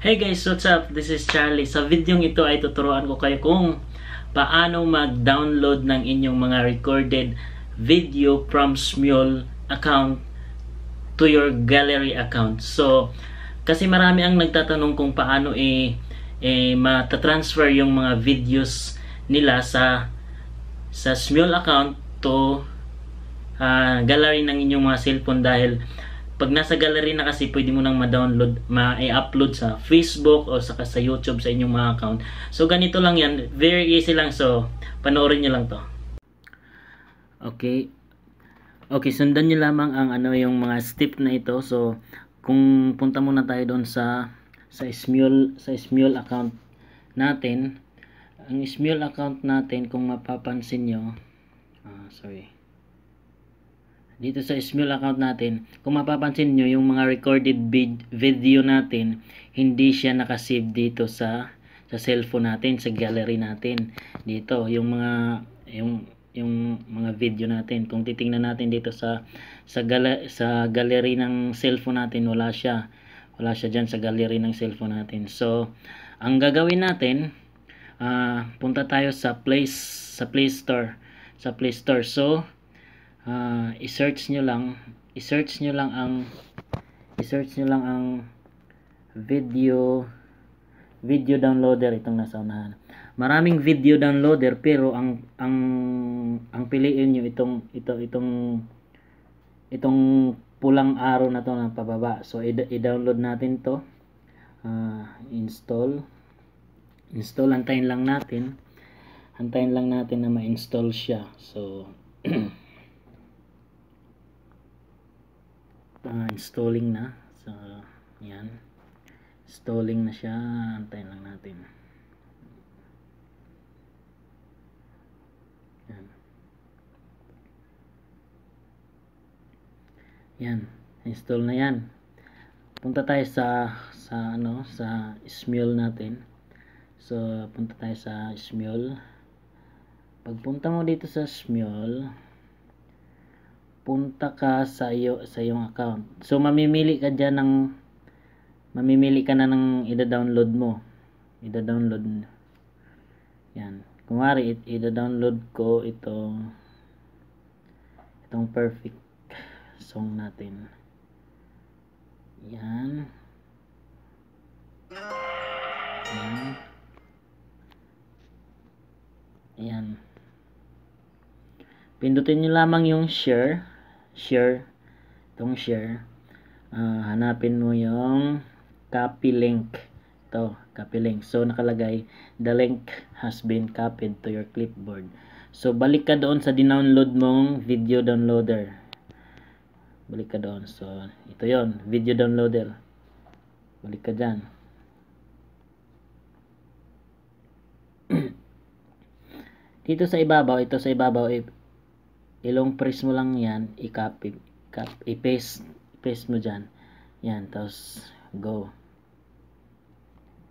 Hey guys, what's up? This is Charlie. Sa video ito ay tuturuan ko kayo kung paano mag-download ng inyong mga recorded video from Smule account to your gallery account. So, kasi marami ang nagtatanong kung paano i eh, matatransfer yung mga videos nila sa sa Smule account to uh, gallery ng inyong mga cellphone dahil pag nasa gallery na kasi pwede mo nang ma-download, ma-upload sa Facebook o saka sa YouTube sa inyong mga account. So ganito lang yan, very easy lang so panoorin niyo lang to. Okay. Okay, sundan niyo lamang ang ano yung mga step na ito. So kung punta muna tayo doon sa sa Smule sa Smule account natin, ang Smule account natin kung mapapansin niyo, uh, sorry dito sa Smule account natin, kung mapapansin nyo, yung mga recorded vid video natin, hindi siya nakasave dito sa sa cellphone natin, sa gallery natin. Dito, yung mga yung yung mga video natin. Kung titingnan natin dito sa sa gala, sa gallery ng cellphone natin, wala siya. Wala siya diyan sa gallery ng cellphone natin. So, ang gagawin natin, uh, punta tayo sa Play sa Play Store. Sa Play Store. So, uh, i-search nyo lang. I-search nyo lang ang i-search nyo lang ang video video downloader itong nasa unahan. Maraming video downloader pero ang ang ang piliin nyo itong ito itong itong pulang arrow na to na pababa. So i-download natin to. Uh, install. Install antayin lang natin. Antayin lang natin na ma-install siya. So uh, installing na. So yan. Installing na siya. Antayin lang natin. Yan. Yan. Install na yan. Punta tayo sa sa ano sa Smule natin. So punta tayo sa Smule. Pagpunta mo dito sa Smule punta ka sa iyo sa iyong account. So mamimili ka diyan ng mamimili ka na ng ida-download mo. Ida-download. Yan. Kumari ida-download ko itong itong perfect song natin. Yan. Yan. Pindutin nyo lamang yung share. Share. Itong share. Uh, hanapin mo yung copy link. Ito copy link. So nakalagay the link has been copied to your clipboard. So balik ka doon sa dinownload mong video downloader. Balik ka doon. So ito yon video downloader. Balik ka dyan. Dito sa ibabaw ito sa ibabaw ilong press mo lang yan i-copy i-paste paste mo dyan. Yan tapos go.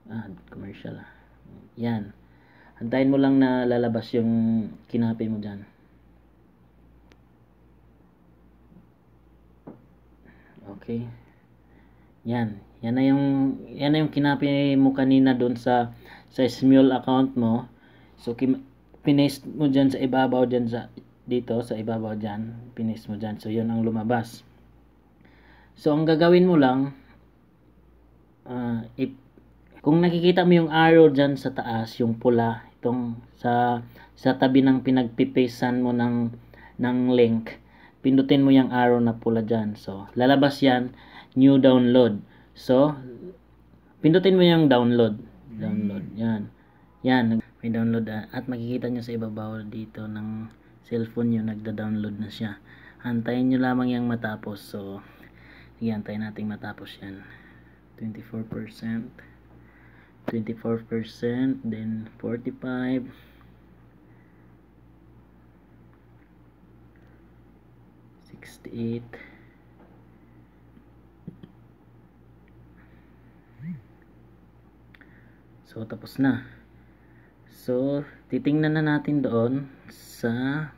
Ah commercial. Ah. yan. Antayin mo lang na lalabas yung kinapi mo dyan. Okay. Yan. Yan na yung yan na yung kinapi mo kanina doon sa sa Smule account mo. So pinaste mo dyan sa ibabaw dyan sa dito sa ibabaw dyan pinis mo dyan. So yun ang lumabas. So ang gagawin mo lang uh, if, kung nakikita mo yung arrow dyan sa taas yung pula itong sa sa tabi ng pinagpipasan mo ng ng link pindutin mo yung arrow na pula dyan. So lalabas yan new download. So pindutin mo yung download. Download yan. Yan may download ah, at makikita nyo sa ibabaw dito ng cellphone nyo nagda-download na siya. Antayin nyo lamang yung matapos. So sige antayin natin matapos yan. 24% 24% then 45 68 so tapos na. So titingnan na natin doon sa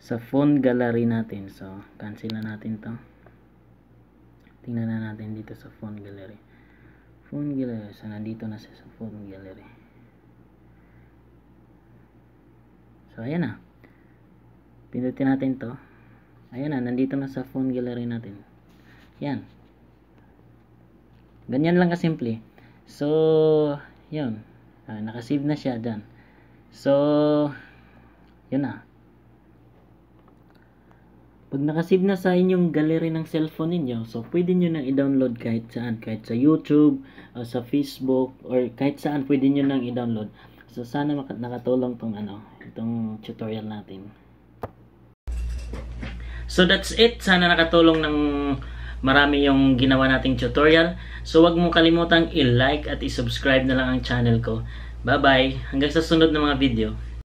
sa phone gallery natin. So, cancel na natin to. Tingnan na natin dito sa phone gallery. phone gallery. So nandito na siya sa phone gallery. So ayan na. Pindutin natin to. Ayan na. Nandito na sa phone gallery natin. Yan. Ganyan lang kasimple. So yun. Ah, nakasave na siya dyan. So yun na pag nakasave na sa inyong gallery ng cellphone ninyo, so pwede nyo nang i-download kahit saan, kahit sa YouTube, o sa Facebook, or kahit saan pwede nyo nang i-download. So sana nakatulong tong ano, itong tutorial natin. So that's it. Sana nakatulong ng marami yung ginawa nating tutorial. So wag mo kalimutang i-like at i-subscribe na lang ang channel ko. Bye-bye. Hanggang sa sunod na mga video.